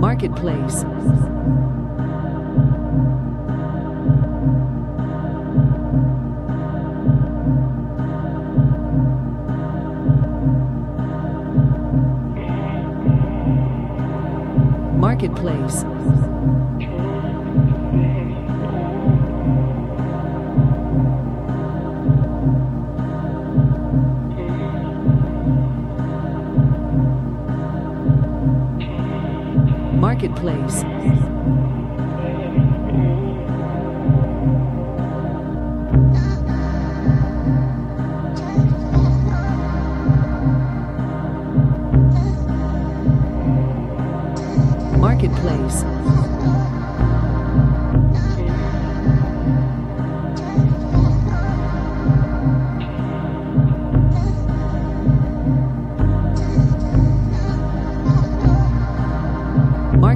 Marketplace. Marketplace. Marketplace.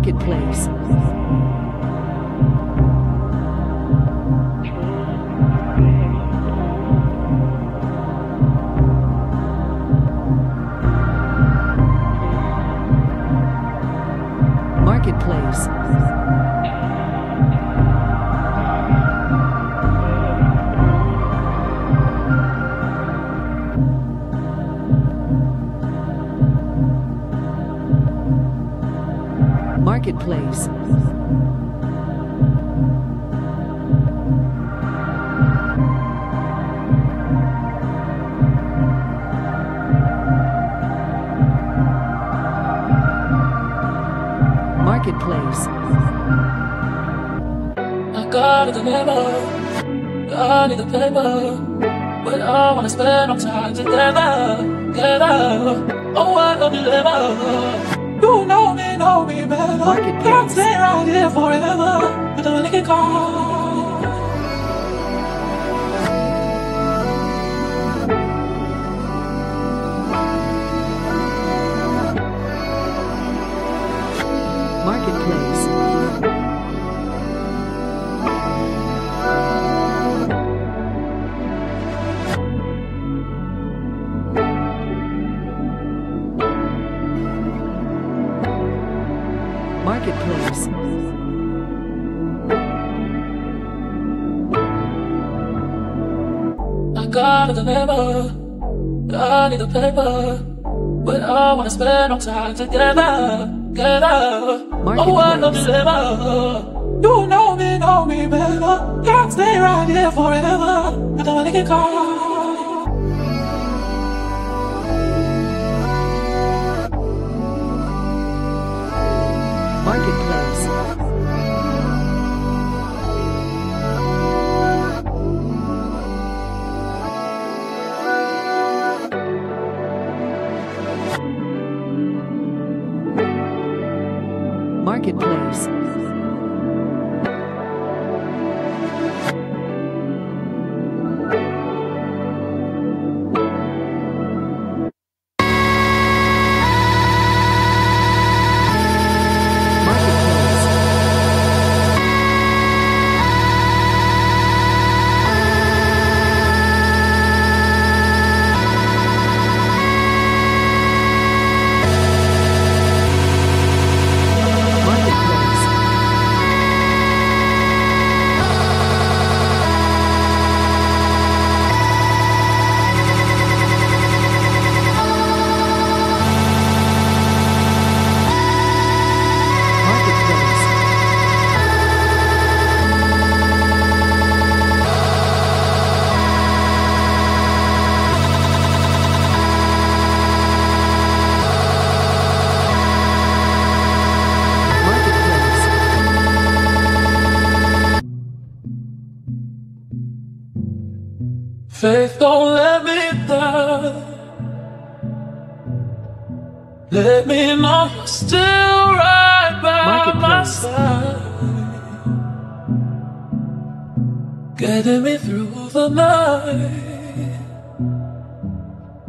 Marketplace. Marketplace. Marketplace. I got the memo, need the paper, but I wanna spend our time together, together. Oh, what a dilemma. You know me, know me better. Can't stay right here forever, but don't get caught. Marketplace. Marketplace. Memo, I need the paper, but I wanna spend our time together, together. Oh, a Marketplace. dilemma. You know me, know me better. Can't stay right here forever, but don't get caught. Marketplace. Let me know you're still right by my side. Getting me through the night.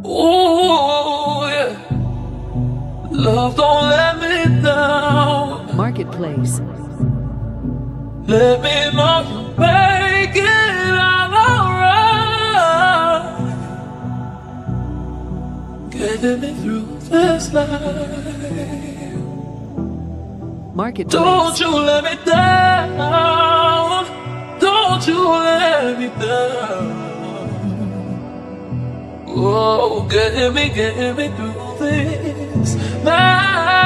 Ooh, yeah. Love, don't let me down. Marketplace. Let me know you make it out Getting me through this life. Market Don't you let me down. Don't you let me down. Oh, get me, get me through this night.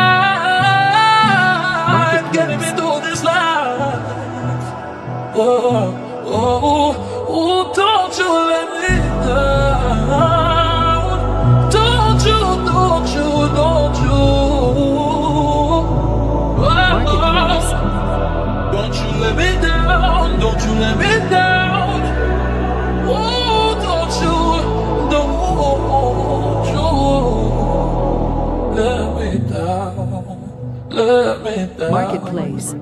Get me through this life. Oh, oh, Marketplace.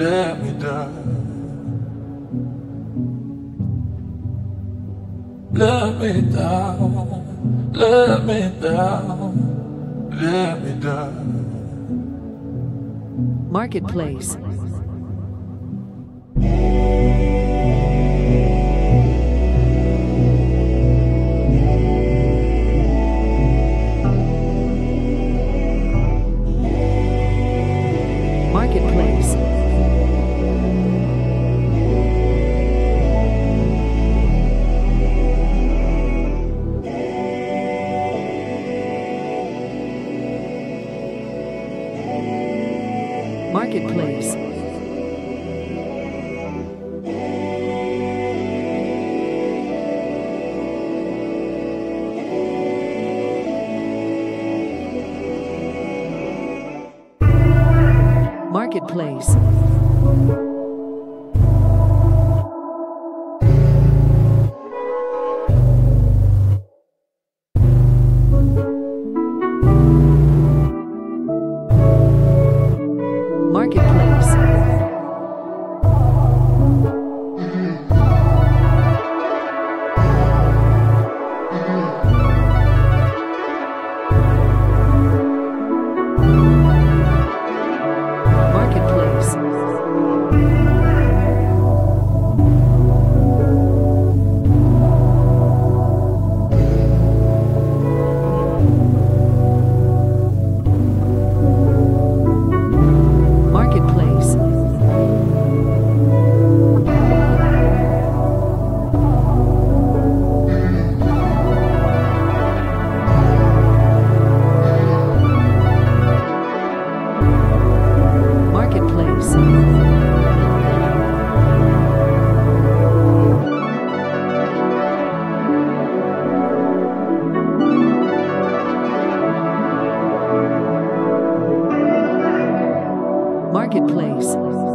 let me down. Let me down, let me down, let me down. Marketplace. Marketplace. Marketplace. place.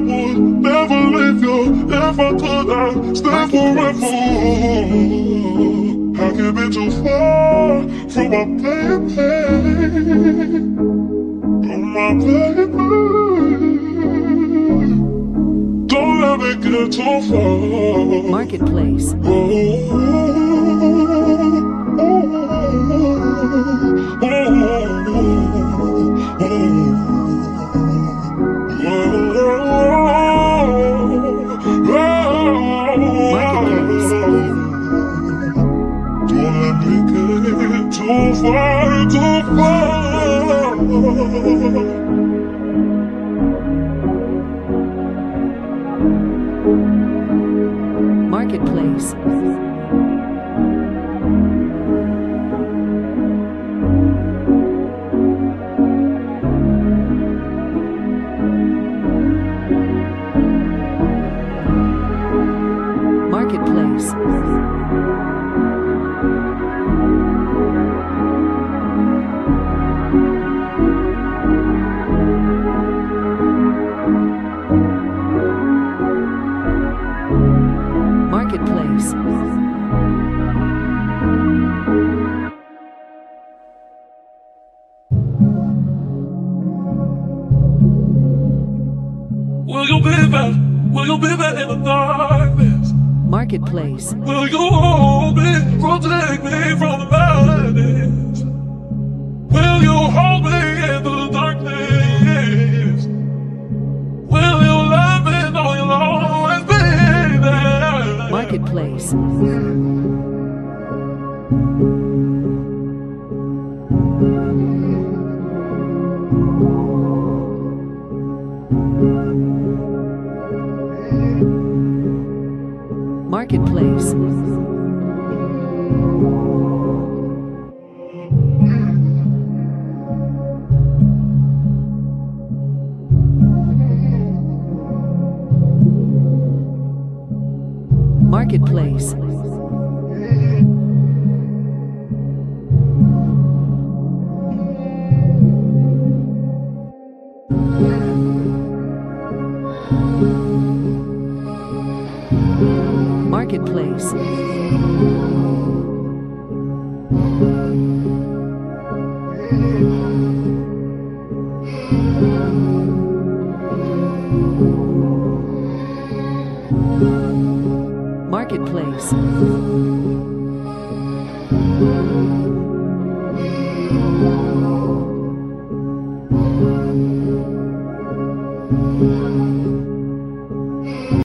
Never leave you. If I could, I'd stay forever. I can't be too far from my baby. From my baby. Don't let me get too far. Marketplace. Too Marketplace. Marketplace. Will you hold me, protect me from the madness? Will you hold me in the darkness? Will you let me know you'll always be there? Marketplace. Marketplace. Marketplace.